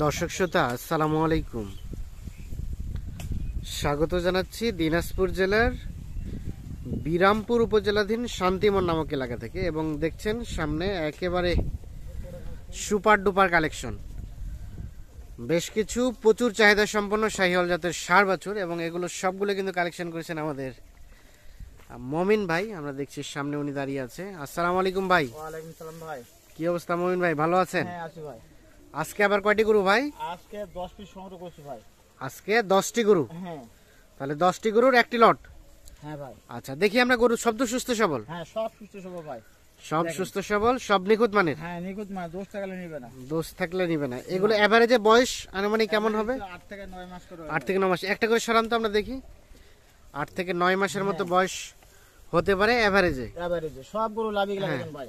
দর্শক শ্রোতা আসসালামু আলাইকুম। স্বাগত জানাচ্ছি দিনাজপুর জেলার বিরামপুর উপজেলাধীন শান্তিমন নামক এলাকা থেকে এবং দেখছেন সামনে একেবারে সুপার ডুপার কালেকশন। বেশ কিছু প্রচুর চাহিদা সম্পন্ন শাহিওয়াল জাতের সার বাছুর এবং এগুলো সবগুলো কিন্তু কালেকশন করেছেন আমাদের মমিন ভাই। আমরা দেখছি সামনে উনি দাঁড়িয়ে আছে। আসসালামু আলাইকুম ভাই। ভাই। কি অবস্থা মমিন ভাই ভালো আছেন? হ্যাঁ আছি ভাই। আজকে আবার কয়টি গরু ভাই? আজকে দশ পিস সংগ্রহ করছি ভাই। আজকে দশটি গরু? হ্যাঁ। তাহলে দশটি গরুর একটি লট? হ্যাঁ ভাই। আচ্ছা দেখি আমরা গরু সব তো সুস্থ সবল? হ্যাঁ সব সুস্থ সব ভাই। সব সুস্থ সবল সব নিখুঁত মানের? হ্যাঁ নিখুঁত মা দোষ টাকালে নিবে না। দোষ থাকলে নিবে না। এগুলো এভারেজে বয়স আনুমানিক কেমন হবে? আট থেকে নয় মাস করে আট থেকে নয় মাস। একটা করে সরান তো আমরা দেখি। আট থেকে নয় মাসের মতো বয়স হতে পারে এভারেজে এভারেজে সবগুলো লাভিগুলা হ্যাঁ। দেখেন ভাই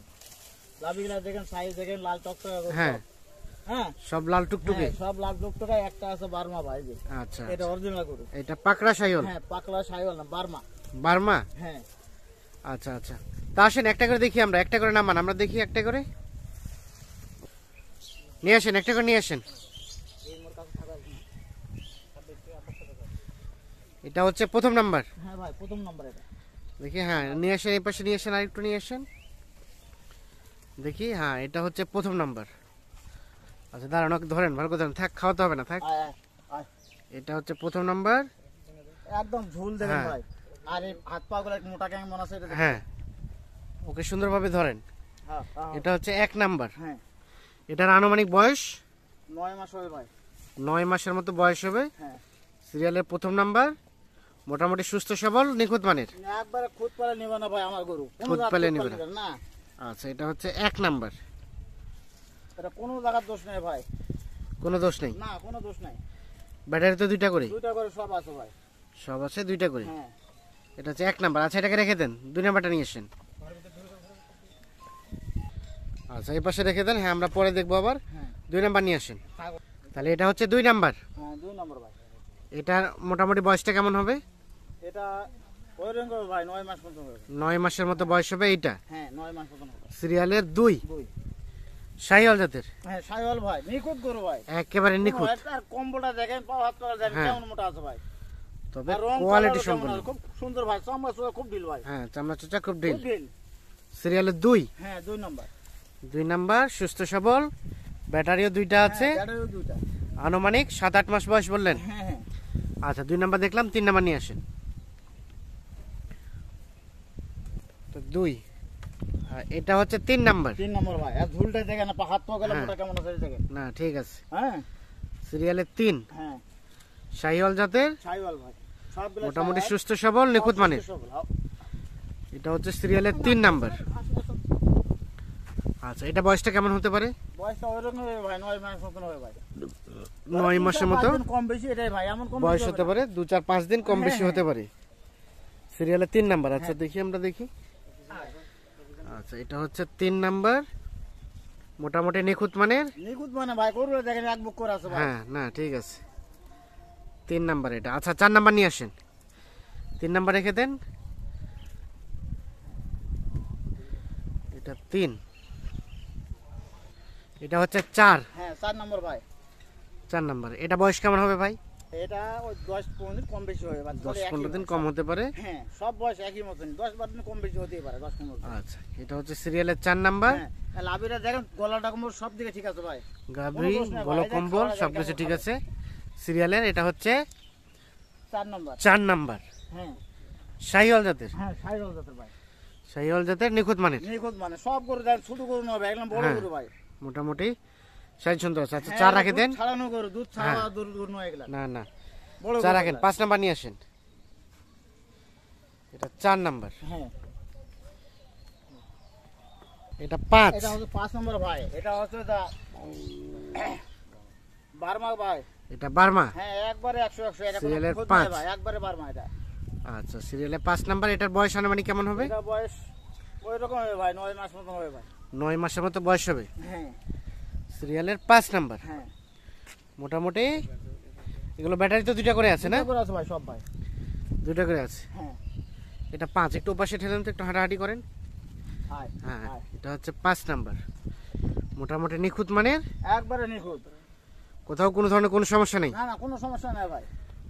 লাভিগুলা দেখেন সাইজ দেখেন লাল টকটকা করে হ্যাঁ। সব। হ্যাঁ। সব লাল টুকটুকে? হ্যাঁ, সব লাল টকটকা একটা আছে বার্মা ভাই যে। আচ্ছা এটা অরিজিনাল গরু। এটা পাকড়া সাইল হ্যাঁ পাকলা সাইওয়াল না বার্মা। বার্মা? হ্যাঁ। আচ্ছা আচ্ছা। তা আসেন একটা করে দেখি আমরা একটা করে নামান আমরা দেখি একটা করে। নিয়ে আসেন একটা করে নিয়ে আসেন। এটা হচ্ছে প্রথম নাম্বার। হ্যাঁ ভাই প্রথম নম্বর এটা। দেখি হ্যাঁ নিয়ে আসেন এই পাশে নিয়ে আসেন আরেকটু নিয়ে আসেন। দেখি হ্যাঁ এটা হচ্ছে প্রথম নাম্বার। আচ্ছা দাঁড়ান ওকে ধরেন ভালো করে ধরেন। থাক খাওয়াতে হবে না থাক। এটা হচ্ছে প্রথম নাম্বার। একদম ঝুল দেখেন হ্যাঁ। ভাই। আর এই হাত পা গুলো মোটা ক্যাং মনে আছে এটা হ্যাঁ। ওকে সুন্দরভাবে ধরেন। হ্যাঁ, হ্যাঁ, এটা হচ্ছে এক নাম্বার। হ্যাঁ। এটার আনুমানিক বয়স? নয় মাস হবে ভাই। নয় মাসের মতো বয়স হবে। হ্যাঁ। সিরিয়ালের প্রথম নাম্বার। মোটামুটি সুস্থ সবল নিখুঁত মানের। একবারে খুদ পালে নিবে না ভাই আমার গরু। খুদ পালে নিবে। না। আচ্ছা এটা হচ্ছে এক নাম্বার। এটা কোনো জায়গার দোষ নেই ভাই। কোনো দোষ নেই? না কোনো দোষ নাই। ব্যাটারি তো দুইটা করে? দুইটা করে সব আছে ভাই। সব আছে দুইটা করে? হ্যাঁ। এটা হচ্ছে এক নাম্বার। আচ্ছা এটাকে রেখে দেন। দুই নাম্বারটা নিয়ে এসেন আচ্ছা এই পাশে রেখে দেন। হ্যাঁ আমরা পরে দেখব আবার। হ্যাঁ। দুই নাম্বার নিয়ে আসেন। তাহলে এটা হচ্ছে দুই নাম্বার। হ্যাঁ দুই নম্বর ভাই। এটার মোটামুটি বয়সটা কেমন হবে? এটা নয় মাসের মতো বয়স হবে এইটা? হ্যাঁ নয় মাস মতন সিরিয়ালের দুই। শাহিওয়াল জাতের? হ্যাঁ সাইওয়াল ভাই নিখুঁত গরু ভাই। একেবারে নিখুঁত। আর কম্বলটা দেখেন পাও হাত পা দেখেন হ্যাঁ। কেমন মোটা আছে ভাই। তবে কোয়ালিটি সম্পূর্ণ খুব সুন্দর ভাই চামড়া চোখা খুব ঢিল ভাই। হ্যাঁ চামড়া চোচা খুব ঢিল সিরিয়ালের দুই? হ্যাঁ দুই নম্বর। দুই নাম্বার সুস্থ সবল ব্যাটারিও দুইটা আছে। হ্যাঁ, দুইটা। আনুমানিক সাত আট মাস বয়স বললেন। হ্যাঁ। আচ্ছা দুই নাম্বার দেখলাম তিন নাম্বার নিয়ে আসেন। তো দুই। এটা হচ্ছে তিন নাম্বার। তিন নম্বর ভাই। আর ঝুলটা দেখেন না হাত পা গেলে হ্যাঁ। মোটা কেমন আছে দেখেন না ঠিক আছে। হ্যাঁ? সিরিয়ালের তিন। হ্যাঁ। শাহিওয়াল জাতের? সাইওয়াল ভাই। মোটামুটি সুস্থ সবল নিখুঁত মানের। হাও। এটা হচ্ছে সিরিয়ালের তিন নাম্বার। আচ্ছা এটা বয়সটা কেমন হতে পারে? নয় মাসের মতো? কম বেশি এটাই ভাই এমন বয়স হতে পারে? দু চার পাঁচ দিন কম হ্যাঁ, বেশি। হতে পারে। সিরিয়ালের তিন নাম্বার। আচ্ছা দেখি আমরা দেখি। আচ্ছা এটা হচ্ছে তিন নাম্বার। মোটামুটি নিখুঁত মানের? নিখুঁত মানে ভাই গরু দেখেন এক বুক করে আছে হ্যাঁ না ঠিক আছে। তিন নাম্বার এটা। আচ্ছা চার নাম্বার নিয়ে আসেন। তিন নাম্বার রেখে দেন। এটা তিন। এটা হচ্ছে চার। হ্যাঁ চার নম্বর ভাই। চার নাম্বার। এটা বয়স কেমন হবে ভাই? এটা ওই দশ পনেরো দিন কম বেশি হবে দশ পনেরো দিন কম হতে পারে? হ্যাঁ সব বয়স একই মতন দশ বারো দিন কম বেশি হতেই পারে দশ পনেরো। আচ্ছা এটা হচ্ছে সিরিয়ালের চার নাম্বার। হ্যাঁ লাভিটা দেখেন গলাটা কোমর সব দিকে ঠিক আছে ভাই। ভাই, গলো কম্বল সবকিছু জায়গা ঠিক আছে। সিরিয়ালের এটা হচ্ছে চার নম্বর। চার নাম্বার। হ্যাঁ। শাহিওয়াল জাতের। হ্যাঁ সাইজ জাতের ভাই। শাহিওয়াল জাতের নিখুঁত মানের। নিখুঁত মানে সব গরু দেন ছোট গরু নয় একদম বড় হ্যাঁ। গরু ভাই। মোটামুটি সাইজ সুন্দর আছে আচ্ছা হ্যাঁ, এগুলো রাখে দেন। ছাড়ানো গরু দুধ ছাড়া হ্যাঁ। দুধ নয় এগুলা। না না। গরু রাখেন পাঁচ নাম্বার নিয়ে আসেন। এটা চার নাম্বার। হ্যাঁ। এটা পাঁচ। এটা হচ্ছে পাঁচ নম্বর ভাই। এটা হচ্ছে দা বার্মা ভাই। এটা বার্মা? হ্যাঁ একবারে একশো একশো। এটা সিরিয়ালের পাঁচ। ভাই একবারে বার্মা এটা। আচ্ছা সিরিয়ালে পাঁচ নাম্বার এটার বয়স আনুমানিক কেমন হবে? এটা বয়স ওই রকম হবে ভাই নয় মাস মতন হবে ভাই। নয় মাসের মতো বয়স হবে? হ্যাঁ। সিরিয়ালের পাঁচ নাম্বার। হ্যাঁ। মোটামুটি এগুলো ব্যাটারি তো দুইটা করে আছে না? করে আছে ভাই সব ভাই। দুইটা করে আছে? হ্যাঁ। এটা পাঁচ একটু ওপাশে ঠেলেন তো একটু হাঁটাহাঁটি করেন। হ্যাঁ এটা হচ্ছে পাঁচ নাম্বার। মোটামুটি নিখুঁত মানের? একবারে নিখুঁত। কোথাও কোনো ধরনের কোনো সমস্যা নেই? না না কোনো সমস্যা নেই ভাই।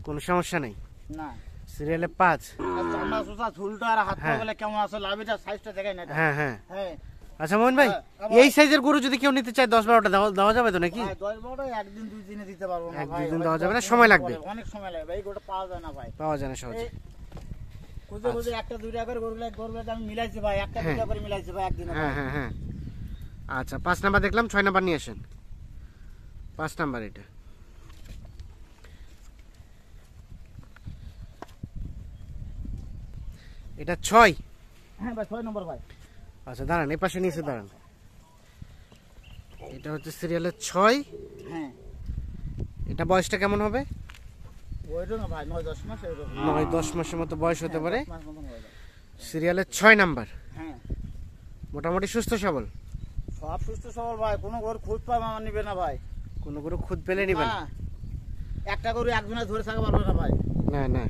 কোনো সমস্যা নেই? না। সিরিয়ালে পাঁচ। জামা সুসা ঝুলটা আর হাত পা হ্যাঁ। গুলো কেমন আছে লাভিটা সাইজটা দেখাই না হ্যাঁ হ্যাঁ। হ্যাঁ। আচ্ছা মোহন ভাই হ্যাঁ, এই সাইজের গরু যদি কেউ নিতে চায় দশ বারোটা দেওয়া যাবে তো নাকি? দশ বারোটা একদিন দুই দিনে দিতে পারব না দুই দিন দেওয়া যাবে না, সময় লাগবে। অনেক সময় লাগবে এই গরুটা পাওয়া যায় না ভাই। পাওয়া যায় না সহজে। এই খুঁজে খুঁজে একটা দুইটা করে গরুগুলো গরুগুলো আমি মিলাইছি ভাই একটা হ্যাঁ। দুইটা করে মিলাইছি ভাই একদিনে হ্যাঁ হ্যাঁ হ্যাঁ। আচ্ছা পাঁচ নাম্বার দেখলাম ছয় নাম্বার নিয়ে আসেন। পাঁচ নাম্বার এটা। এটা ছয়। হ্যাঁ ভাই ছয় নম্বর ভাই। আচ্ছা দাঁড়ান এই পাশে নিচে দাঁড়ান। এটা হচ্ছে সিরিয়ালের ছয়। হ্যাঁ। এটা বয়সটা কেমন হবে? নয় দশ মাসের মতো বয়স হতে পারে। হয়ে যাবে। সিরিয়ালের ছয় নাম্বার। হ্যাঁ। মোটামুটি সুস্থ সবল? সব সুস্থ সবল ভাই কোনো গরু খোঁজ পাবে আমার নিবে না ভাই। কোনো গরু খুদ পেলে নিবেন? না। একটা গরু একজনে ধরে থাকা পারবে না ভাই। না না।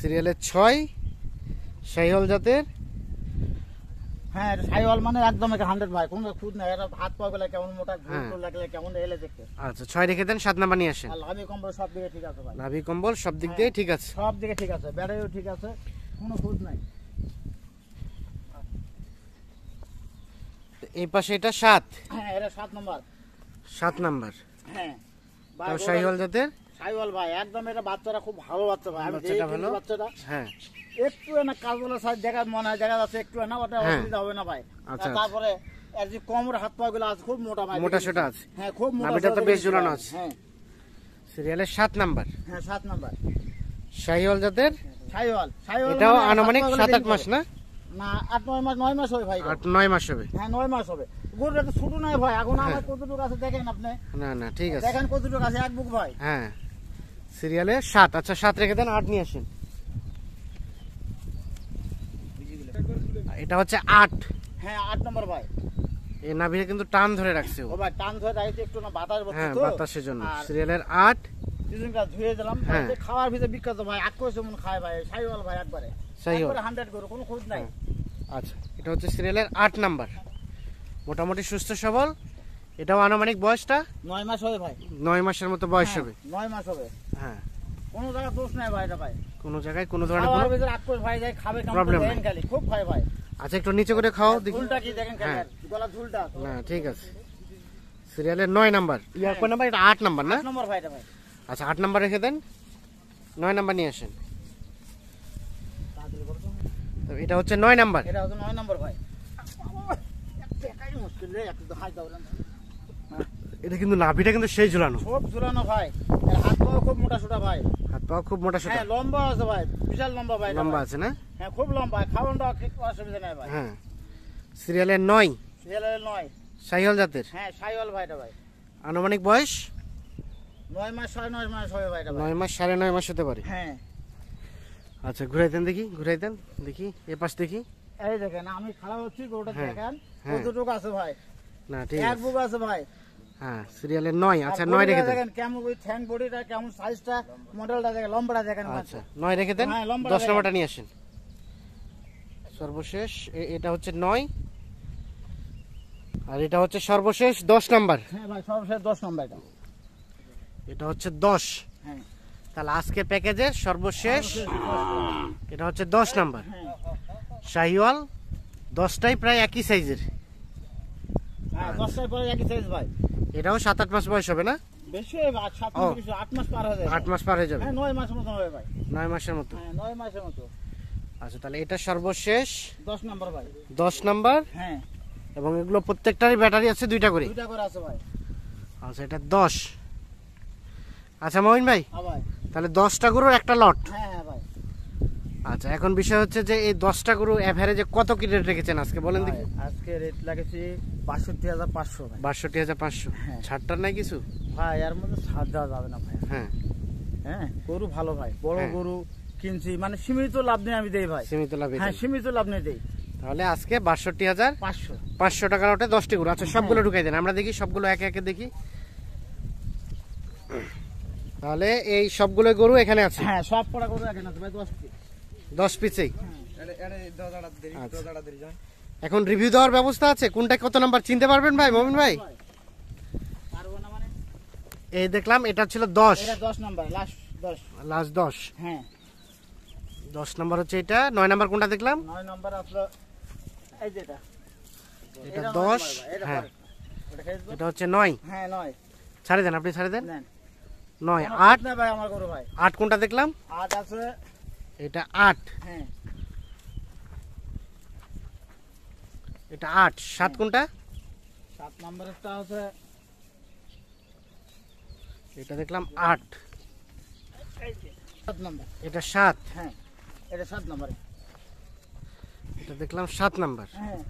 সিরিয়ালের ছয় শাহিহল জাতের হ্যাঁ সাইওয়াল মানে একদম হান্ড্রেড ভাই। কোনো খুদ নাই এটা হাত পা গুলা কেমন মোটা ঝুল হ্যাঁ। লাগলে কেমন এলে দেখতে। আচ্ছা ছয় রেখে দেন সাত নাম্বার নিয়ে আসেন। লাভি কম্বল সব দিকে ঠিক আছে ভাই। নাভি কম্বল সব দিক দিয়ে ঠিক আছে। সব দিকে ঠিক আছে ব্যাটারিও ঠিক আছে কোনো খুদ নাই। এই পাশে এটা সাত। হ্যাঁ এটা সাত নম্বর। সাত নাম্বার। হ্যাঁ শাহিওয়াল জাতের? সাইওয়াল ভাই একদম এটা বাচ্চাটা খুব ভালো বাচ্চা ভাই। আমি বাচ্চাটা ভালো? বাচ্চাটা। হ্যাঁ। একটু না কাজগুলোর সাইজ দেখা মনে হয় দেখা যাচ্ছে একটু না ওটা হ্যাঁ। অসুবিধা হবে না ভাই। আচ্ছা, তারপরে এর যে কোমর হাত পা গুলো আছে খুব মোটা ভাই। মোটা সোটা আছে? হ্যাঁ খুব মোটা তো বেশ ঝুলানো আছে। হ্যাঁ। সিরিয়ালের সাত নাম্বার। হ্যাঁ সাত নাম্বার। শাহিওয়াল জাতের? সাইওয়াল। সাইওয়াল এটাও মানে আনুমানিক পা গুলো সাত আট দেখতে মাস না? না আট নয় মাস নয় মাস হবে ভাই। আট নয় মাস হবে। হ্যাঁ নয় মাস হবে। গরুটা তো ছোট নয় ভাই এখন আমার হ্যাঁ। কতটুকু আছে দেখেন আপনি। না না ঠিক আছে। দেখেন কতটুকু আছে এক বুক ভাই। হ্যাঁ। সিরিয়ালে সাত। আচ্ছা সাত রেখে দেন আট নিয়ে আসেন। এটা হচ্ছে আট। হ্যাঁ আট নম্বর ভাই। এই নাভিটা কিন্তু টান ধরে রাখছে ও। ও ভাই টান ধরে রাখতে একটু না বাতাস বসছে হ্যাঁ বাতাসের জন্য। সিরিয়ালের আট। ধুয়ে দিলাম। হ্যাঁ। খাওয়ার ভিতরে বিখ্যাত ভাই কইছে খায় ভাই সাইওয়াল ভাই একবারে। সাইওয়াল। কোনো খোঁজ নাই। আচ্ছা এটা হচ্ছে সিরিয়ালের আট নাম্বার। মোটামুটি সুস্থ সবল। এটাও আনুমানিক বয়সটা? নয় মাস হবে ভাই। নয় মাসের মতো বয়স হ্যাঁ, হবে? নয় মাস হবে। হ্যাঁ। কোনো জায়গায় দোষ নাই ভাই এটা ভাই। কোনো জায়গায় কোনো ধরনের কোনো ভিতরে আট করে ভাই যাই খাবে কেমন Problem দেখেন নাই। খালি। খুব খায় ভাই। আচ্ছা একটু নিচে করে খাও দেখি। ঝুলটা কি দেখেন খালি হ্যাঁ। গলা ঝুলটা না ঠিক আছে। সিরিয়ালের নয় নাম্বার। ইয়ার কয় নাম্বার? এটা আট নাম্বার না? নম্বর ভাই এটা ভাই। আচ্ছা আট নাম্বার রেখে দেন। নয় নাম্বার নিয়ে আসেন। এটা হচ্ছে নয় নাম্বার। এটা হচ্ছে নয় নম্বর ভাই। একাই মুশকিল রে একটু হাই দাও না। এটা কিন্তু নাভিটা কিন্তু সেই ঝুলানো। খুব ঝুলানো ভাই। হাত পাও খুব মোটা সোটা ভাই। হাত পা খুব মোটা সোটা। হ্যাঁ লম্বা আছে ভাই বিশাল লম্বা ভাই লম্বা আছে না? হ্যাঁ খুব লম্বা খাওয়ানটা অসুবিধা নাই ভাই। হ্যাঁ। সিরিয়ালের নয়? সিরিয়ালের নয়। সাইহল জাতের? হ্যাঁ সাইওয়াল ভাইটা ভাই। আনুমানিক বয়স? নয় মাস সাড়ে নয় মাস হবে ভাইটা ভাই। নয় মাস সাড়ে নয় মাস হতে পারে। হ্যাঁ। আচ্ছা ঘুরাই দেন দেখি ঘুরাই দেন দেখি এ পাশ দেখি। এই দেখেন আমি খারাপ হচ্ছি গরুটা হ্যাঁ, দেখেন। হ্যাঁ। কতটুকু আছে ভাই? না ঠিক এক বুক আছে ভাই। হ্যাঁ সিরিয়ালের নয় আচ্ছা নয় রেখে দেন। দেখেন কেমন ওই ঠ্যাং বডিটা কেমন সাইজটা মডেলটা দেখেন লম্বাটা দেখেন আচ্ছা নয় রেখে দেন দশ। নম্বরটা নিয়ে আসেন। সর্বশেষ এটা হচ্ছে নয়। আর এটা হচ্ছে সর্বশেষ দশ নাম্বার হ্যাঁ ভাই সর্বশেষ দশ নম্বর এটা। এটা হচ্ছে দশ। হ্যাঁ। তাহলে আজকে প্যাকেজের সর্বশেষ এটা হচ্ছে দশ নাম্বার শাহিওয়াল দশটাই প্রায় একই সাইজের হ্যাঁ দশটার পরে একই সাইজ ভাই। এটাও সাত আট মাস বয়স হবে না? বেশি আট মাস পার হয়ে যাবে আট মাস পার হয়ে যাবে। হ্যাঁ নয় মাসের মতো হবে ভাই। নয় মাসের মতো। হ্যাঁ নয় মাসের মতো। আচ্ছা তাহলে এটা সর্বশেষ। দশ নম্বর ভাই। দশ নাম্বার। হ্যাঁ। এবং এগুলো প্রত্যেকটারই ব্যাটারি আছে দুইটা করে। দুইটা করে আছে ভাই। আচ্ছা এটা দশ। আচ্ছা মহিন ভাই হ্যাঁ তাহলে দশটা গরুর একটা লট। হ্যাঁ হ্যাঁ আচ্ছা এখন বিষয় হচ্ছে যে এই দশটা গরু অ্যাভারেজে কত কি রেট রেখেছেন আজকে? বলেন দেখি। আজকে রেট লাগেছি বাষট্টি হাজার পাঁচশো বাষট্টি হাজার পাঁচশো? হ্যাঁ। ছাড়টার নাই কিছু? ভাই এর মধ্যে ছাড় দেওয়া যাবে না ভাই। হ্যাঁ। হ্যাঁ গরু ভালো ভাই বড় হ্যাঁ। গরু কিনছি মানে সীমিত লাভ নেই আমি দেই ভাই। সীমিত লাভ হ্যাঁ সীমিত লাভ নেই দেই। তাহলে আজকে বাষট্টি হাজার পাঁচশো। পাঁচশো টাকার লটে দশটি গরু। আচ্ছা সবগুলো হ্যাঁ। ঢুকাই দেন। আমরা দেখি সবগুলো একে একে দেখি। তাহলে এই সবগুলো গরু এখানে আছে? হ্যাঁ সব পড়া গরু এখানে আছে ভাই দশ পিস দশ পিসেই। হ্যাঁ। এখন রিভিউ দেওয়ার ব্যবস্থা আছে? কোনটা কত নাম্বার চিনতে পারবেন ভাই মমিন ভাই? না মানে? এই দেখলাম এটা ছিল দশ। লাস্ট দশ হ্যাঁ। দশ নাম্বার হচ্ছে এটা। নয় নাম্বার কোনটা দেখলাম? নয় নাম্বার এই যেটা এটা। দশ। হ্যাঁ? এটা হচ্ছে নয়। হ্যাঁ নয়। ছাড়ে দেন আপনি ছাড়ে দেন? নয় আট। খুঁত ভাই আমার গরু ভাই। আট কোনটা দেখলাম? আট আছে এটা আট। হ্যাঁ। এটা আট। সাত কোনটা? সাত নাম্বারেরটা আছে এটা দেখলাম আট। সাত নাম্বার। এটা সাত। হ্যাঁ এটা সাত নাম্বার। এটা দেখলাম সাত নাম্বার। হ্যাঁ।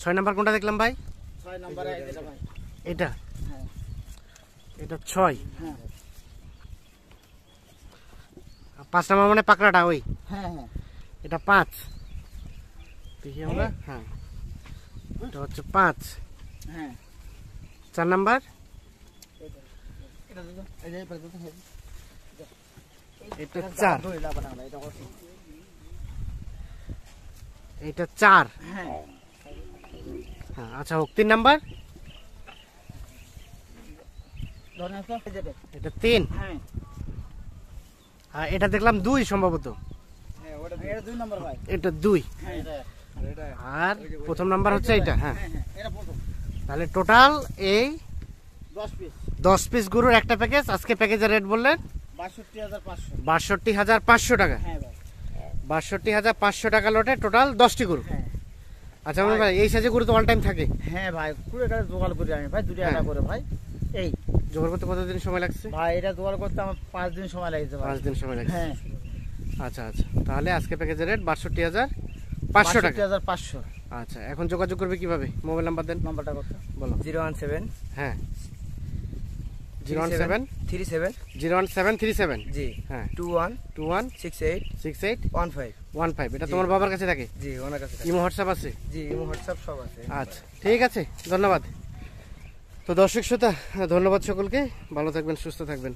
ছয় নাম্বার কোনটা দেখলাম ভাই? ছয় নাম্বারে এটা। হ্যাঁ। এটা ছয়। হ্যাঁ। পাঁচ নাম্বার মানে পাকড়াটা ওই? হ্যাঁ হ্যাঁ। এটা পাঁচ। দেখি আমরা? হ্যাঁ। এটা হচ্ছে পাঁচ। হ্যাঁ। চার নাম্বার? এটা দিতো এই যে এটা দিতো হ্যাঁ এটা চার। ধরে লাভ না ভাই এটা করছি এটা চার। হ্যাঁ। হ্যাঁ আচ্ছা হোক তিন নাম্বার? ধরে আসো এই যেটা এটা তিন। হ্যাঁ। আর এটা দেখলাম দুই সম্ভবত। হ্যাঁ এটা দুই হ্যাঁ আর প্রথম নাম্বার হচ্ছে এটা হ্যাঁ। হ্যাঁ তাহলে টোটাল এই দশ পিস গরুর একটা প্যাকেজ আজকে প্যাকেজের রেট বললেন? বাষট্টি হাজার পাঁচশো। টাকা। বাষট্টি হাজার পাঁচশো টাকা লোটে টোটাল দশটি গরু। আচ্ছা ভাই এই সাইজে গরু তো অল টাইম থাকে। হ্যাঁ ভাই। পুরো এটা জোগাড় করি আমি ভাই। দুটো। একটা করে ভাই। এই জোগাড় করতে কতদিন সময় লাগছে? ভাই এটা জোগাড় করতে আমার পাঁচ দিন সময় লাগছে পাঁচ দিন সময় লাগছে। হ্যাঁ। আচ্ছা আচ্ছা। তাহলে আজকে প্যাকেজের রেট বাষট্টি হাজার পাঁচশো টাকা। হাজার পাঁচশো। আচ্ছা এখন যোগাযোগ করবে কীভাবে? মোবাইল নাম্বার দেন। নাম্বারটা কত বলো। Zero one seven. হ্যাঁ। Zero one seven. Three seven. Zero one seven three seven. জি। হ্যাঁ। Two one. Two one. Six eight. Six eight. One five. One five. এটা তোমার বাবার কাছে থাকে? জি ওনার কাছে। ইমো হোয়াটসঅ্যাপ আছে? জি ইমো হোয়াটসঅ্যাপ সব আছে। আচ্ছা ঠিক আছে। ধন্যবাদ। তো দর্শক শ্রোতা ধন্যবাদ সকলকে। ভালো থাকবেন সুস্থ থাকবেন।